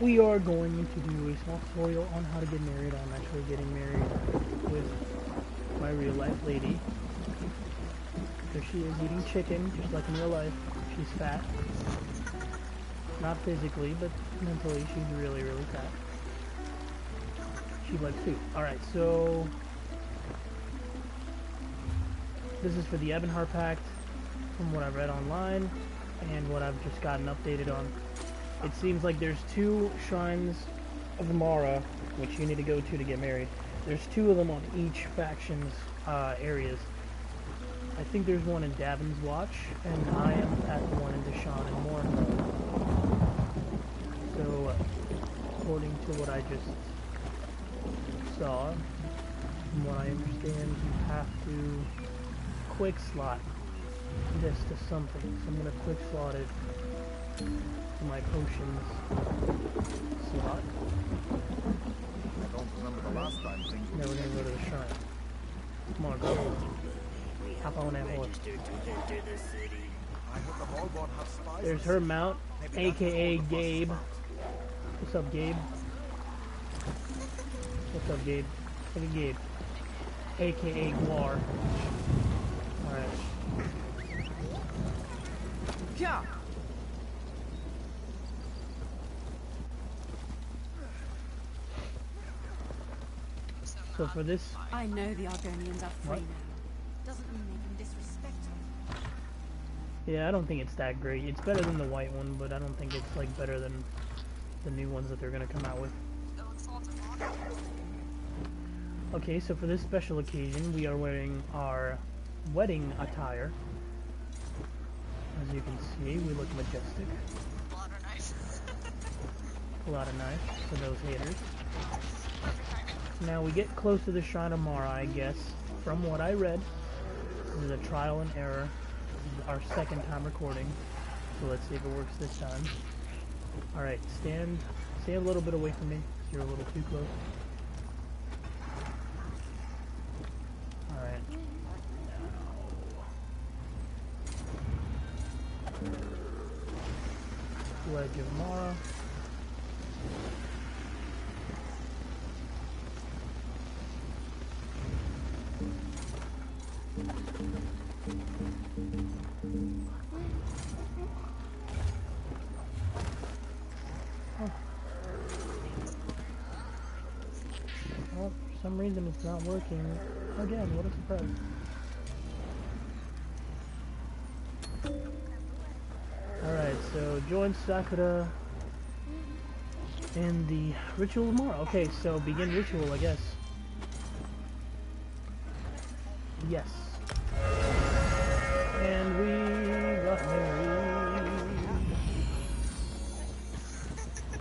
we are going to do a small tutorial on how to get married. I'm actually getting married with my real life lady. There she is eating chicken, just like in real life. She's fat. Not physically, but mentally she's really, really fat. She likes food. Alright, so... This is for the Ebonheart Pact, from what I've read online, and what I've just gotten updated on. It seems like there's two shrines of Mara, which you need to go to to get married. There's two of them on each faction's uh, areas. I think there's one in Davon's Watch, and I am at the one in Deshaan and Mournhold. So, according to what I just saw, from what I understand, you have to quick slot this to something. So I'm gonna quick slot it to my potions slot. I don't remember the last time things were Now we're gonna go to the shrine. Come on, go. Hop on that horse. I hope the Hallborn have spies. There's her mount, aka Gabe. What's up, Gabe? What's up, Gabe? Look at Gabe. AKA Guar. Alright. Yeah. So for this, I know the Argonians are free What? now. Doesn't mean they can disrespect us. yeah, I don't think it's that great. It's better than the white one, but I don't think it's like better than the new ones that they're gonna come out with. Okay, so for this special occasion, we are wearing our wedding attire. As you can see, we look majestic. A lot of knives. A lot of knives for those haters. Now we get close to the Shrine of Mara, I guess. From what I read, this is a trial and error. This is our second time recording. So let's see if it works this time. Alright, stand, stay a little bit away from me. You're a little too close. Alright. Now. Pledge of Mara. Some reason it's not working. Again, what a surprise. Alright, so join Sakura in the ritual Mara. Okay, so begin ritual, I guess. Yes. And we got married.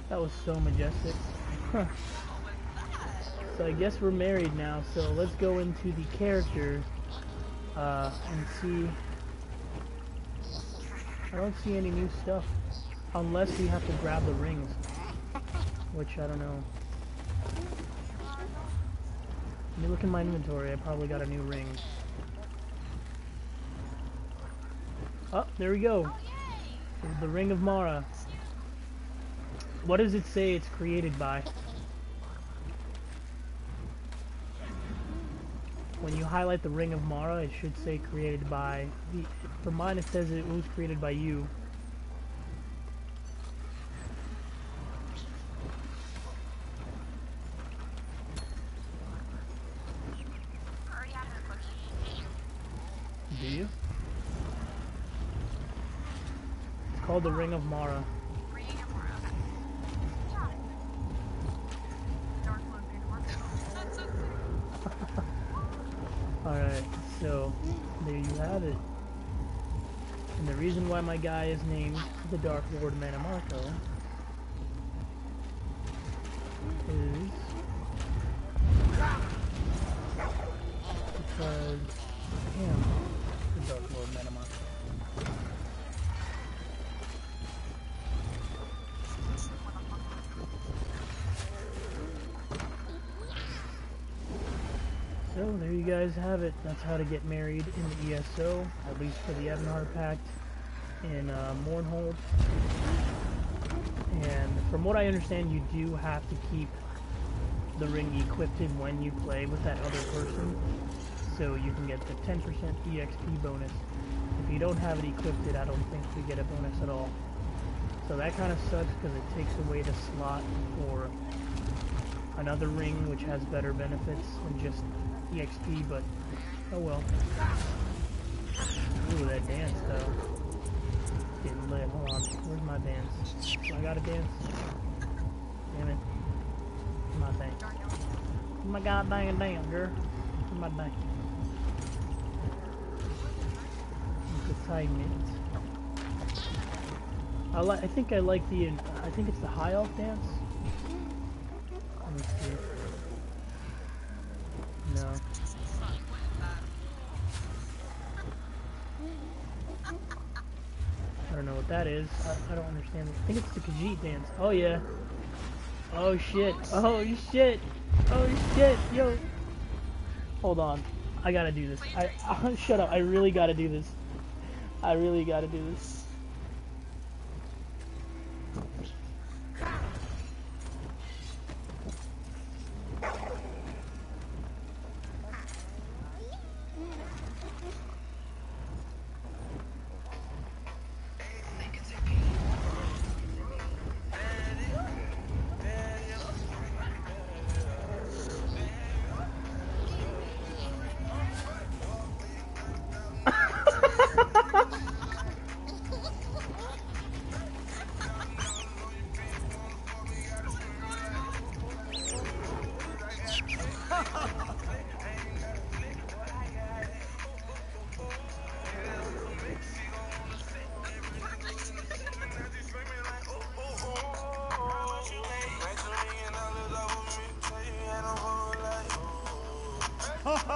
That was so majestic. So I guess we're married now, so let's go into the character uh, and see. I don't see any new stuff. Unless we have to grab the rings. Which I don't know. Let me look in my inventory, I probably got a new ring. Oh, there we go. The Ring of Mara. What does it say it's created by? When you highlight the Ring of Mara, it should say created by. The, for mine, it says it was created by you. Do you? It's called the Ring of Mara. Alright, so there have it. And the reason why my guy is named the Dark Lord Mannimarco There you guys have it. That's how to get married in the ESO, at least for the Ebonheart Pact in uh, Mournhold. And from what I understand, you do have to keep the ring equipped when you play with that other person, so you can get the 10% EXP bonus. If you don't have it equipped, I don't think you get a bonus at all. So that kind of sucks because it takes away the slot for another ring which has better benefits than just EXP, but oh well. Ooh, that dance though. Getting lit. Hold on. Where's my dance? I got a dance? Damn it. My thing. My god dang damn girl. My dang. It. I like. I think I like the. I think it's the high elf dance. Let me see. No. I don't know what that is. I, I don't understand. I think it's the Khajiit dance. Oh yeah. Oh shit. Oh shit. Oh shit. Yo. Hold on. I gotta do this. I, I shut up. I really gotta do this. I really gotta do this.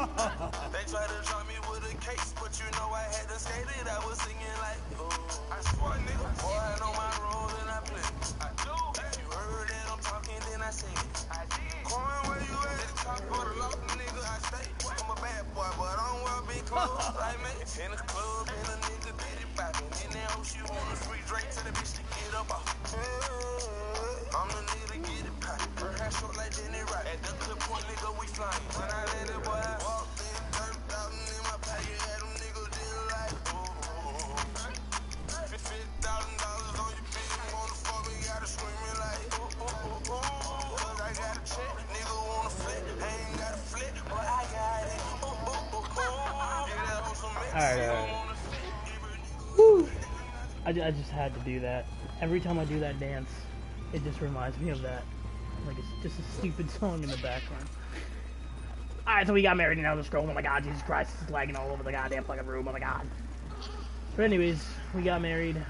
They tried to drop me with a case, but you know I had to skate it. I was singing like, oh, I swear, nigga. Boy, I know my role and I play. I do. If you heard that I'm talking, then I say it. I did. Coin, where you at? The top of the loft, nigga, I stay. I'm a bad boy, but I don't wear big clothes like me. In the club, and a nigga did it poppin'. In that hoe, she want a free drink to the bitch to get up off. I'm the nigga to get it poppin'. Her hair short like Jenny Wright. At the clip point, nigga, we flyin'. When I Alright, she alright. don't wanna flip, give her Whew. I, I just had to do that. Every time I do that dance, it just reminds me of that. Like it's just a stupid song in the background. Alright, so we got married and now this girl, oh my god, Jesus Christ, it's lagging all over the goddamn fucking room, oh my god. But anyways, we got married.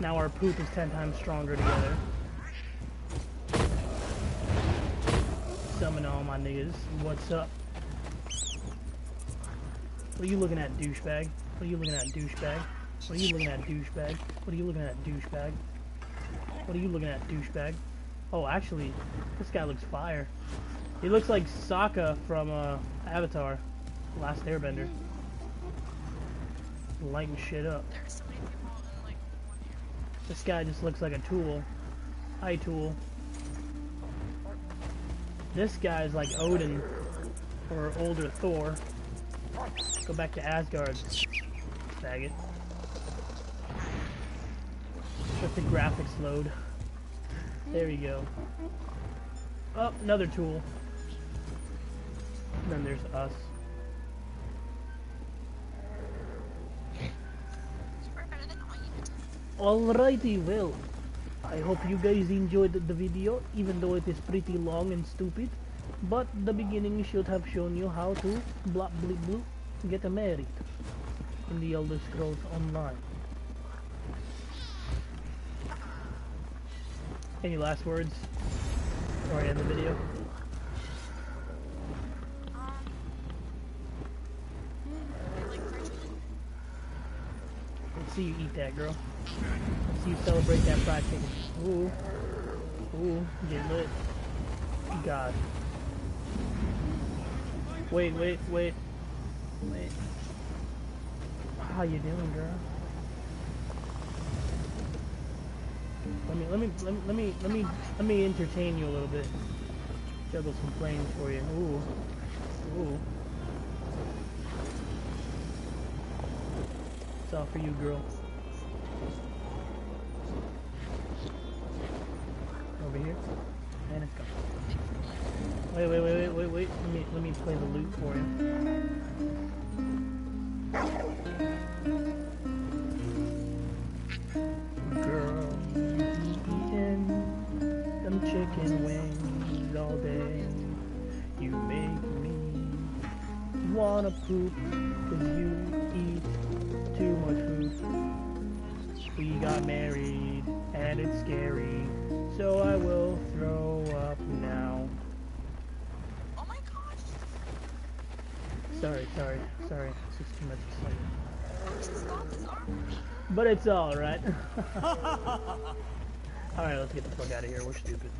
Now our poop is ten times stronger together. Summon all my niggas. What's up? What are you looking at, douchebag? What are you looking at, douchebag? What are you looking at, douchebag? What are you looking at, douchebag? What are you looking at, douchebag? Oh, actually, this guy looks fire. He looks like Sokka from uh, Avatar, Last Airbender. Lighting shit up. This guy just looks like a tool. Hi, tool. This guy's like Odin, or older Thor. Go back to Asgard, faggot. Let the graphics load. There you go. Oh, another tool. And then there's us. Alrighty, well, I hope you guys enjoyed the video, even though it is pretty long and stupid. But the beginning should have shown you how to blah blah blah get married in the Elder Scrolls Online. Any last words before I end the video? Let's see you eat that, girl. Let's see you celebrate that fried chicken. Ooh. Ooh, get lit. God. Wait, wait, wait. Wait. How you doing, girl? Let me let me let me let me let me let me entertain you a little bit. Juggle some flames for you. Ooh. Ooh. It's all for you, girl. Over here. And it's gone. Wait, wait, wait, wait, wait, wait. Let me let me play the loot for you. Girl, eating them chicken wings all day. You make me wanna poop cause you eat too much food. We got married and it's scary, so I will throw up now. Oh my gosh! Sorry, sorry, sorry. It's just too much excitement. But it's alright. alright, let's get the fuck out of here. We're stupid.